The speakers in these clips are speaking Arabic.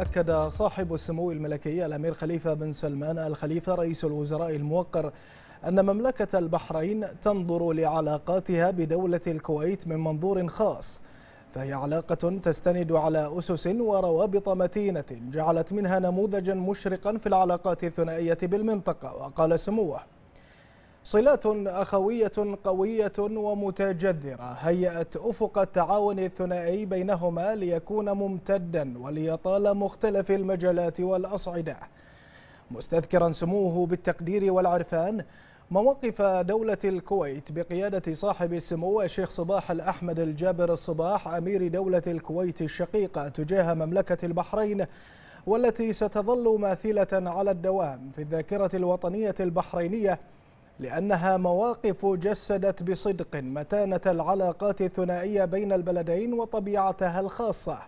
أكد صاحب السمو الملكي الأمير خليفة بن سلمان الخليفة رئيس الوزراء الموقر أن مملكة البحرين تنظر لعلاقاتها بدولة الكويت من منظور خاص فهي علاقة تستند على أسس وروابط متينة جعلت منها نموذجا مشرقا في العلاقات الثنائية بالمنطقة وقال سموه. صلات أخوية قوية ومتجذرة هيأت أفق التعاون الثنائي بينهما ليكون ممتدا وليطال مختلف المجالات والأصعدة. مستذكرا سموه بالتقدير والعرفان مواقف دولة الكويت بقيادة صاحب السمو الشيخ صباح الأحمد الجابر الصباح أمير دولة الكويت الشقيقة تجاه مملكة البحرين والتي ستظل ماثلة على الدوام في الذاكرة الوطنية البحرينية لأنها مواقف جسدت بصدق متانة العلاقات الثنائية بين البلدين وطبيعتها الخاصة.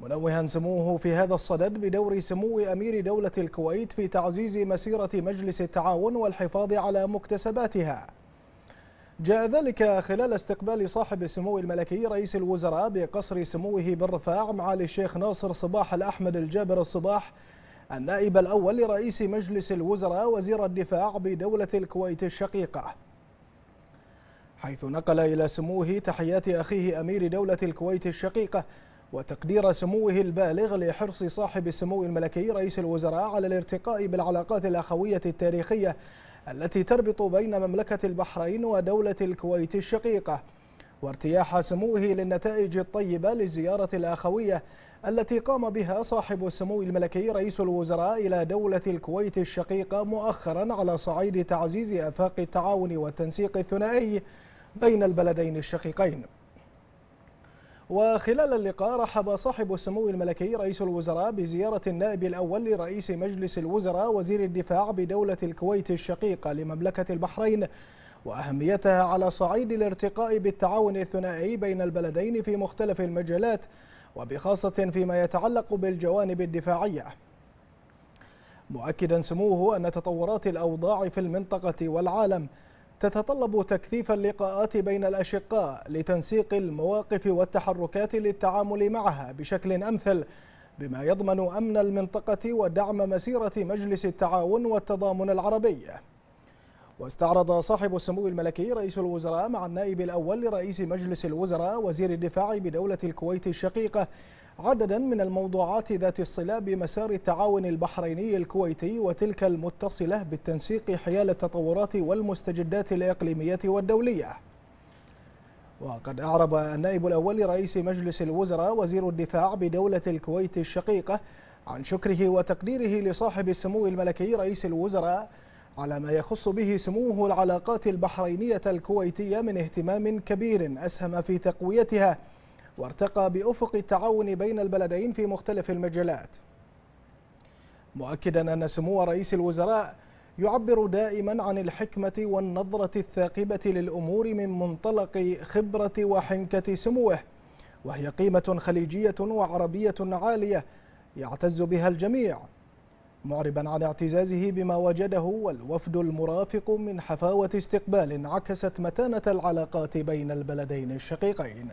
منوها سموه في هذا الصدد بدور سمو أمير دولة الكويت في تعزيز مسيرة مجلس التعاون والحفاظ على مكتسباتها. جاء ذلك خلال استقبال صاحب السمو الملكي رئيس الوزراء بقصر سموه بالرفاع معالي الشيخ ناصر صباح الأحمد الجابر الصباح النائب الأول لرئيس مجلس الوزراء وزير الدفاع بدولة الكويت الشقيقة. حيث نقل إلى سموه تحيات أخيه أمير دولة الكويت الشقيقة وتقدير سموه البالغ لحرص صاحب السمو الملكي رئيس الوزراء على الارتقاء بالعلاقات الأخوية التاريخية التي تربط بين مملكة البحرين ودولة الكويت الشقيقة. وارتياح سموه للنتائج الطيبة للزيارة الأخوية التي قام بها صاحب السمو الملكي رئيس الوزراء إلى دولة الكويت الشقيقة مؤخرا على صعيد تعزيز آفاق التعاون والتنسيق الثنائي بين البلدين الشقيقين. وخلال اللقاء رحب صاحب السمو الملكي رئيس الوزراء بزيارة النائب الأول لرئيس مجلس الوزراء وزير الدفاع بدولة الكويت الشقيقة لمملكة البحرين وأهميتها على صعيد الارتقاء بالتعاون الثنائي بين البلدين في مختلف المجالات وبخاصة فيما يتعلق بالجوانب الدفاعية. مؤكدا سموه أن تطورات الأوضاع في المنطقة والعالم تتطلب تكثيف اللقاءات بين الأشقاء لتنسيق المواقف والتحركات للتعامل معها بشكل أمثل بما يضمن أمن المنطقة ودعم مسيرة مجلس التعاون والتضامن العربي. واستعرض صاحب السمو الملكي رئيس الوزراء مع النائب الأول لرئيس مجلس الوزراء وزير الدفاع بدولة الكويت الشقيقة عددا من الموضوعات ذات الصلة بمسار التعاون البحريني الكويتي وتلك المتصلة بالتنسيق حيال التطورات والمستجدات الإقليمية والدولية. وقد أعرب النائب الأول لرئيس مجلس الوزراء وزير الدفاع بدولة الكويت الشقيقة عن شكره وتقديره لصاحب السمو الملكي رئيس الوزراء على ما يخص به سموه العلاقات البحرينية الكويتية من اهتمام كبير أسهم في تقويتها وارتقى بأفق التعاون بين البلدين في مختلف المجالات. مؤكدا أن سمو رئيس الوزراء يعبر دائما عن الحكمة والنظرة الثاقبة للأمور من منطلق خبرة وحنكة سموه وهي قيمة خليجية وعربية عالية يعتز بها الجميع. معربا عن اعتزازه بما وجده والوفد المرافق من حفاوة استقبال عكست متانة العلاقات بين البلدين الشقيقين.